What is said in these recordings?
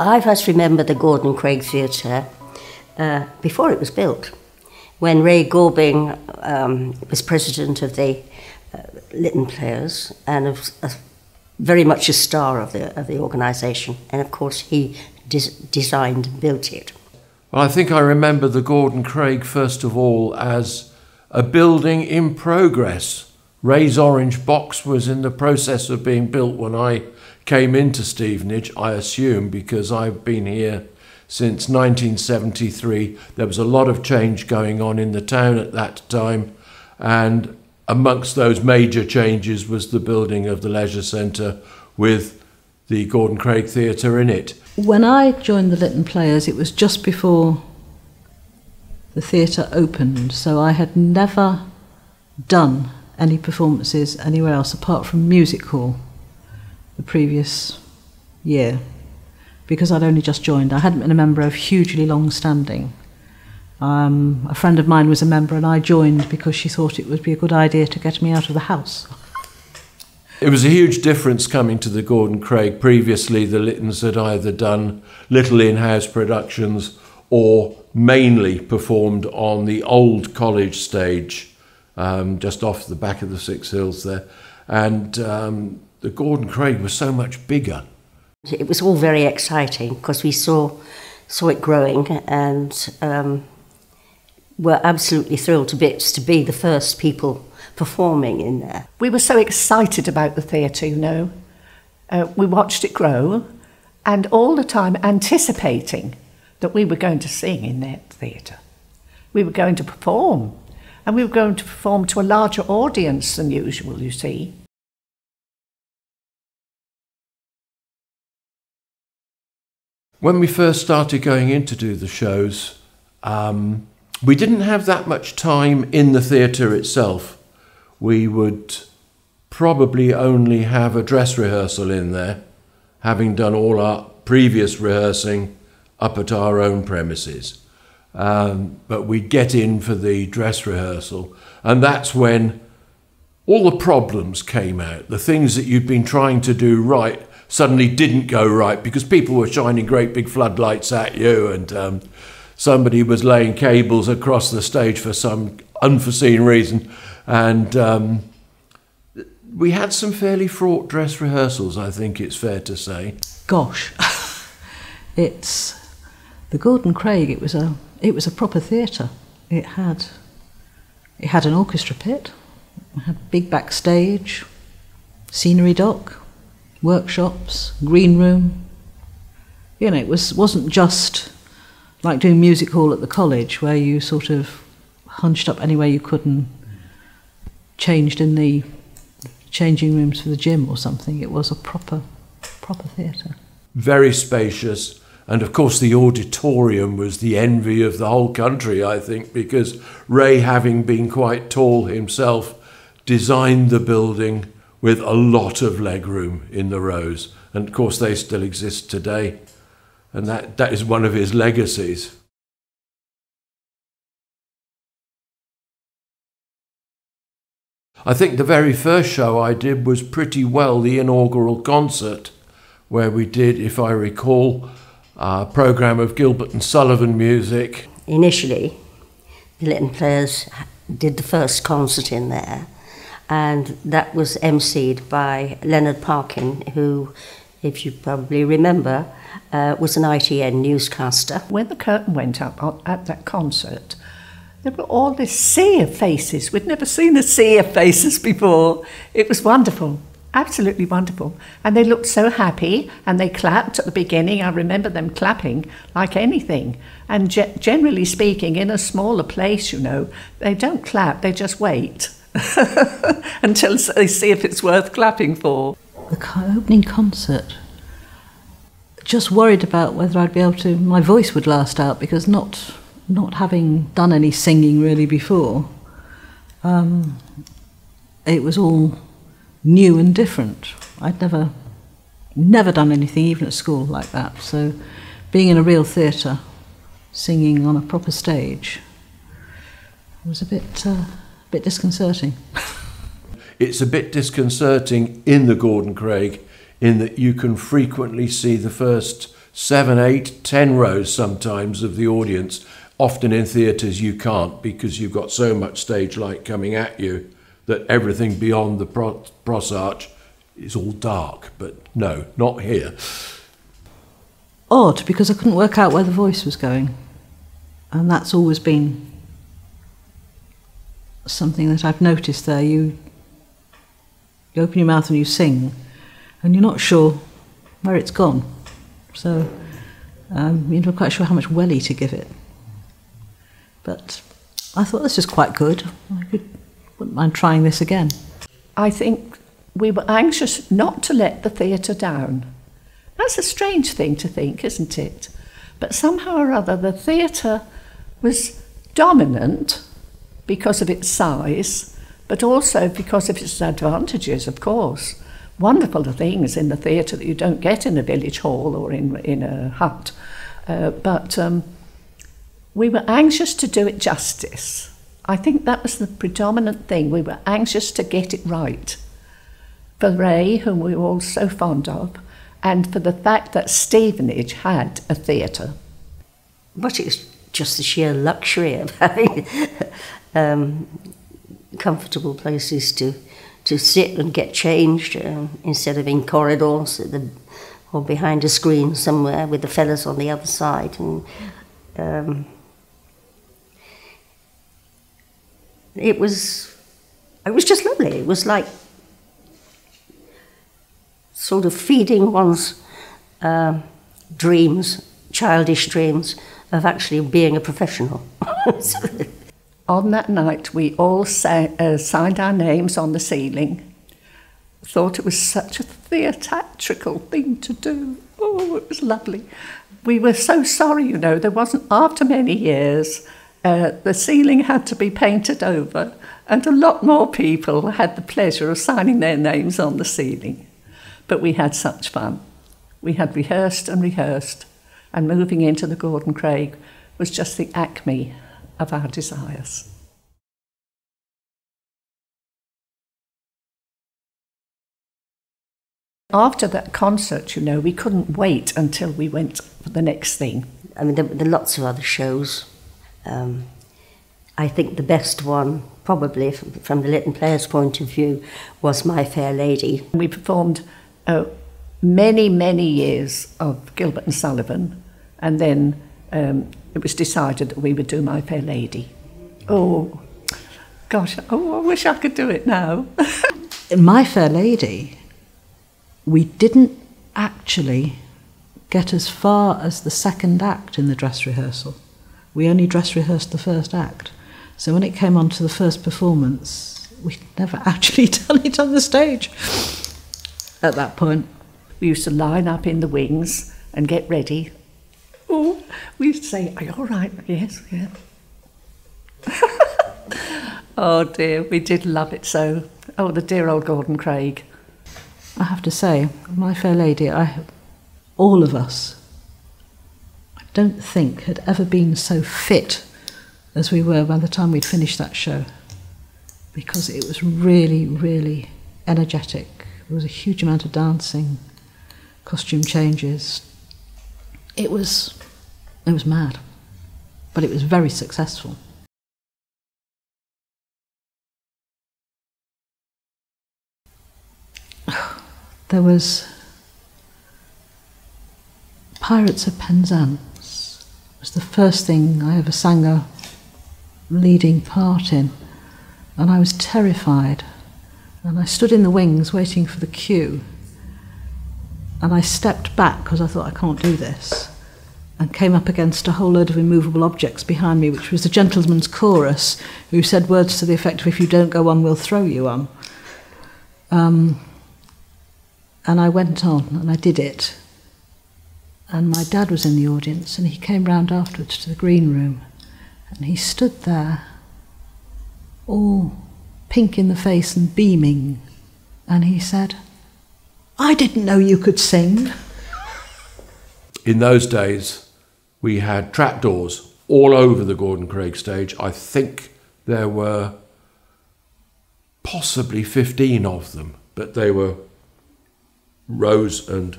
I first remember the Gordon Craig Theatre uh, before it was built, when Ray Gorbing um, was president of the uh, Lytton Players and of, uh, very much a star of the, of the organisation. And of course, he des- designed and built it. Well, I think I remember the Gordon Craig first of all as a building in progress. Ray's Orange Box was in the process of being built when I came into Stevenage, I assume, because I've been here since 1973. There was a lot of change going on in the town at that time, and amongst those major changes was the building of the leisure centre with the Gordon Craig Theatre in it. When I joined the Lytton Players, it was just before the theatre opened, so I had never done any performances anywhere else apart from music hall the previous year because I'd only just joined. I hadn't been a member of hugely long standing. Um, a friend of mine was a member and I joined because she thought it would be a good idea to get me out of the house. It was a huge difference coming to the Gordon Craig. Previously, the Lyttons had either done little in house productions or mainly performed on the old college stage, um, just off the back of the Six Hills there. And um, the Gordon Craig was so much bigger. It was all very exciting because we saw saw it growing and um, were absolutely thrilled to bits to be the first people performing in there. We were so excited about the theatre, you know. Uh, we watched it grow and all the time anticipating that we were going to sing in that theatre. We were going to perform and we were going to perform to a larger audience than usual, you see. When we first started going in to do the shows, um, we didn't have that much time in the theatre itself. We would probably only have a dress rehearsal in there, having done all our previous rehearsing up at our own premises. Um, but we'd get in for the dress rehearsal, and that's when all the problems came out, the things that you'd been trying to do right suddenly didn't go right because people were shining great big floodlights at you and um, somebody was laying cables across the stage for some unforeseen reason. And um, we had some fairly fraught dress rehearsals, I think it's fair to say. Gosh, it's the Gordon Craig. It was a it was a proper theatre. It had it had an orchestra pit, it had big backstage, scenery dock, workshops, green room. You know, it was wasn't just like doing music hall at the college where you sort of hunched up anywhere you could and changed in the changing rooms for the gym or something. It was a proper proper theatre. Very spacious. And of course, the auditorium was the envy of the whole country, I think, because Ray, having been quite tall himself, designed the building with a lot of legroom in the rows. And of course, they still exist today. And that, that is one of his legacies. I think the very first show I did was pretty well the inaugural concert, where we did, if I recall, a programme of Gilbert and Sullivan music. Initially, the Lytton Players did the first concert in there, and that was emceed by Leonard Parkin, who, if you probably remember, uh, was an ITN newscaster. When the curtain went up at that concert, there were all this sea of faces. We'd never seen a sea of faces before. It was wonderful, absolutely wonderful. And they looked so happy and they clapped at the beginning. I remember them clapping like anything. And ge- generally speaking, in a smaller place, you know, they don't clap, they just wait. until they see if it's worth clapping for. The opening concert, just worried about whether I'd be able to, my voice would last out because not, not having done any singing really before, um, it was all new and different. I'd never, never done anything, even at school, like that. So being in a real theatre, singing on a proper stage, was a bit. Uh, bit disconcerting. it's a bit disconcerting in the Gordon Craig in that you can frequently see the first seven, eight, ten rows sometimes of the audience. Often in theatres you can't because you've got so much stage light coming at you that everything beyond the pros arch is all dark. But no, not here. Odd because I couldn't work out where the voice was going. And that's always been something that I've noticed there. You, you open your mouth and you sing, and you're not sure where it's gone. So um, you're not quite sure how much welly to give it. But I thought this was quite good. I could, wouldn't mind trying this again. I think we were anxious not to let the theatre down. That's a strange thing to think, isn't it? But somehow or other, the theatre was dominant because of its size, but also because of its advantages, of course. Wonderful things in the theatre that you don't get in a village hall or in, in a hut. Uh, but um, we were anxious to do it justice. I think that was the predominant thing. We were anxious to get it right. For Ray, whom we were all so fond of, and for the fact that Stevenage had a theatre. But it's just the sheer luxury of having um, comfortable places to to sit and get changed um, instead of in corridors the, or behind a screen somewhere with the fellas on the other side. And um, it was it was just lovely. It was like sort of feeding one's uh, dreams, childish dreams, of actually being a professional. on that night, we all uh, signed our names on the ceiling. Thought it was such a theatrical thing to do. Oh, it was lovely. We were so sorry, you know, there wasn't, after many years, uh, the ceiling had to be painted over, and a lot more people had the pleasure of signing their names on the ceiling. But we had such fun. We had rehearsed and rehearsed, and moving into the Gordon Craig was just the acme of our desires. After that concert, you know, we couldn't wait until we went for the next thing. I mean, there, there are lots of other shows. Um, I think the best one, probably from, from the Lytton Players' point of view, was My Fair Lady. We performed uh, many, many years of Gilbert and Sullivan, and then um, it was decided that we would do My Fair Lady. Oh, gosh, oh, I wish I could do it now. In My Fair Lady, we didn't actually get as far as the second act in the dress rehearsal. We only dress rehearsed the first act. So when it came on to the first performance, we'd never actually done it on the stage at that point. We used to line up in the wings and get ready oh, we used to say, Are you all right? Yes, yeah. oh dear, we did love it so. Oh, the dear old Gordon Craig. I have to say, My Fair Lady, I, all of us, I don't think had ever been so fit as we were by the time we'd finished that show because it was really, really energetic. There was a huge amount of dancing, costume changes. It was it was mad, but it was very successful. There was Pirates of Penzance it was the first thing I ever sang a leading part in, and I was terrified. And I stood in the wings waiting for the cue, and I stepped back because I thought I can't do this and came up against a whole load of immovable objects behind me, which was the gentleman's chorus, who said words to the effect of, If you don't go on, we'll throw you on. Um, and I went on and I did it. And my dad was in the audience, and he came round afterwards to the green room, and he stood there, all pink in the face and beaming, and he said, I didn't know you could sing. In those days, we had trapdoors all over the Gordon Craig stage. I think there were possibly 15 of them, but they were rows and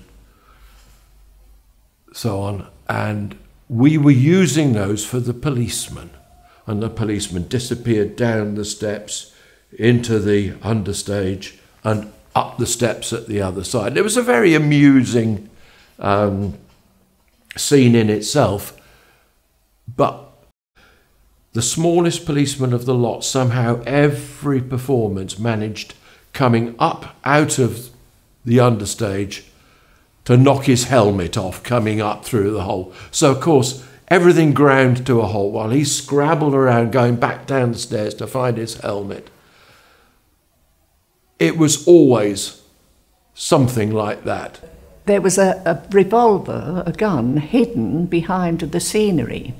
so on, and we were using those for the policemen. And the policeman disappeared down the steps into the understage and up the steps at the other side. It was a very amusing um, scene in itself, but the smallest policeman of the lot, somehow every performance managed coming up out of the understage to knock his helmet off coming up through the hole. So, of course, everything ground to a halt while he scrabbled around going back down the stairs to find his helmet. It was always something like that. There was a, a revolver, a gun, hidden behind the scenery.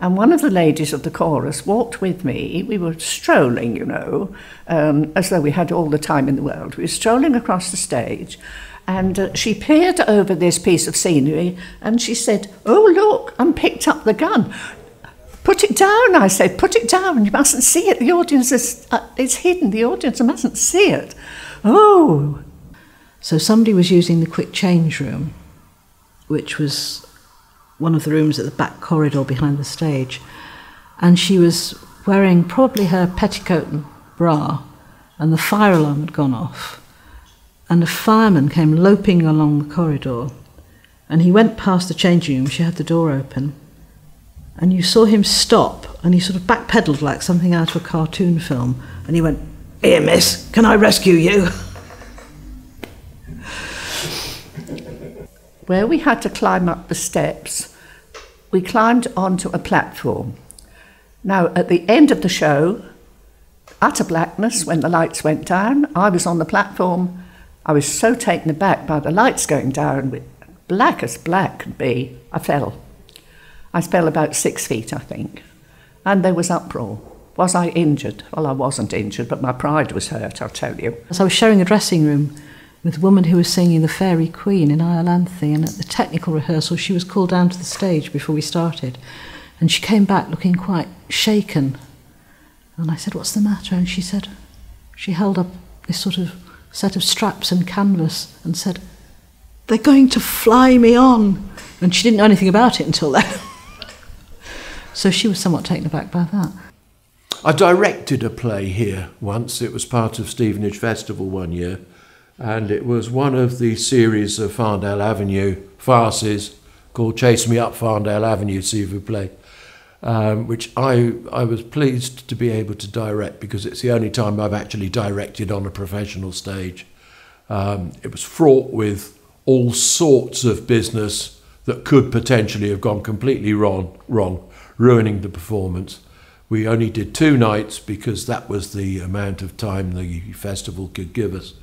And one of the ladies of the chorus walked with me. We were strolling, you know, um, as though we had all the time in the world. We were strolling across the stage, and uh, she peered over this piece of scenery and she said, Oh, look, and picked up the gun. Put it down, I said, put it down. You mustn't see it. The audience is uh, it's hidden. The audience mustn't see it. Oh. So somebody was using the quick change room, which was one of the rooms at the back corridor behind the stage. And she was wearing probably her petticoat and bra, and the fire alarm had gone off. And a fireman came loping along the corridor, and he went past the changing room. She had the door open, and you saw him stop, and he sort of backpedaled like something out of a cartoon film, and he went, Here, miss, can I rescue you? where we had to climb up the steps, we climbed onto a platform. Now, at the end of the show, utter blackness when the lights went down, I was on the platform. I was so taken aback by the lights going down, black as black could be. I fell. I fell about six feet, I think. And there was uproar. Was I injured? Well, I wasn't injured, but my pride was hurt, I'll tell you. As I was sharing a dressing room with a woman who was singing The Fairy Queen in Iolanthe, and at the technical rehearsal, she was called down to the stage before we started. And she came back looking quite shaken. And I said, What's the matter? And she said, She held up this sort of set of straps and canvas and said, They're going to fly me on. And she didn't know anything about it until then. so she was somewhat taken aback by that. I directed a play here once. It was part of Stevenage Festival one year and it was one of the series of Farndale Avenue farces called Chase Me Up Farndale Avenue, s'il vous plaît, um, which I, I was pleased to be able to direct because it's the only time I've actually directed on a professional stage. Um, it was fraught with all sorts of business that could potentially have gone completely wrong, wrong, ruining the performance. We only did two nights because that was the amount of time the festival could give us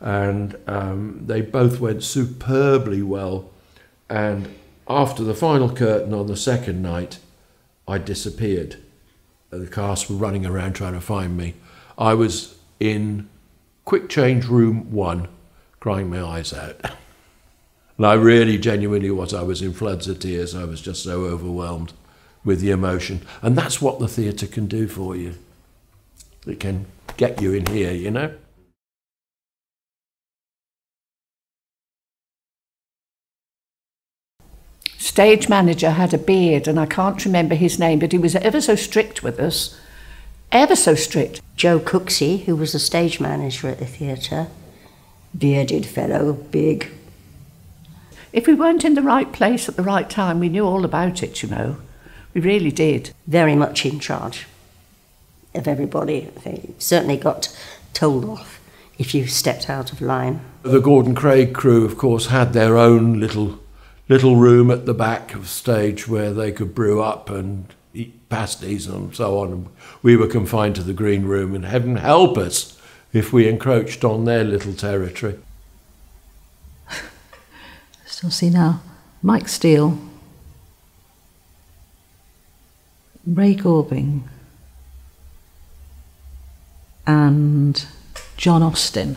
and um, they both went superbly well. And after the final curtain on the second night, I disappeared. The cast were running around trying to find me. I was in quick change room one, crying my eyes out. And I really genuinely was. I was in floods of tears. I was just so overwhelmed with the emotion. And that's what the theatre can do for you. It can get you in here, you know? Stage manager had a beard, and I can't remember his name, but he was ever so strict with us. Ever so strict. Joe Cooksey, who was the stage manager at the theatre, bearded fellow, big. If we weren't in the right place at the right time, we knew all about it, you know. We really did. Very much in charge of everybody. They certainly got told off if you stepped out of line. The Gordon Craig crew, of course, had their own little little room at the back of stage where they could brew up and eat pasties and so on. We were confined to the green room, and heaven help us if we encroached on their little territory. Still see now Mike Steele, Ray Gorbing, and John Austin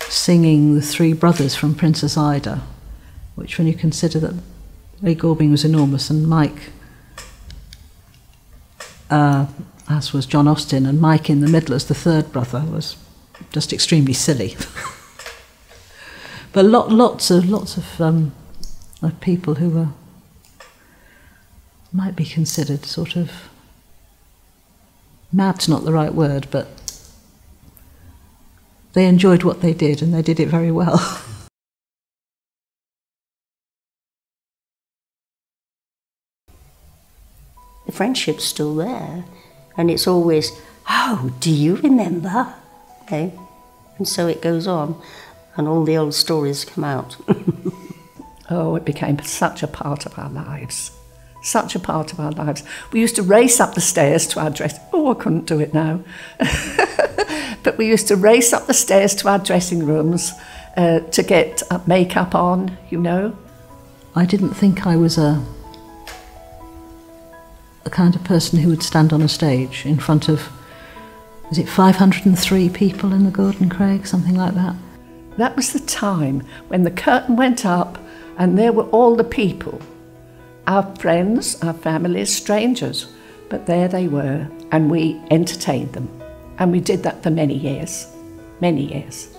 singing The Three Brothers from Princess Ida which, when you consider that Ray Gorbing was enormous and Mike, uh, as was John Austin, and Mike in the middle as the third brother, was just extremely silly. but lot, lots of lots of um, of people who were might be considered sort of mad's not the right word, but they enjoyed what they did and they did it very well. the friendship's still there, and it's always, oh, do you remember? Okay, and so it goes on, and all the old stories come out. Oh, it became such a part of our lives. Such a part of our lives. We used to race up the stairs to our dress. Oh, I couldn't do it now. but we used to race up the stairs to our dressing rooms uh, to get uh, makeup on, you know. I didn't think I was a the kind of person who would stand on a stage in front of was it 503 people in the Gordon Craig, something like that. That was the time when the curtain went up and there were all the people our friends, our families, strangers. But there they were, and we entertained them. And we did that for many years, many years.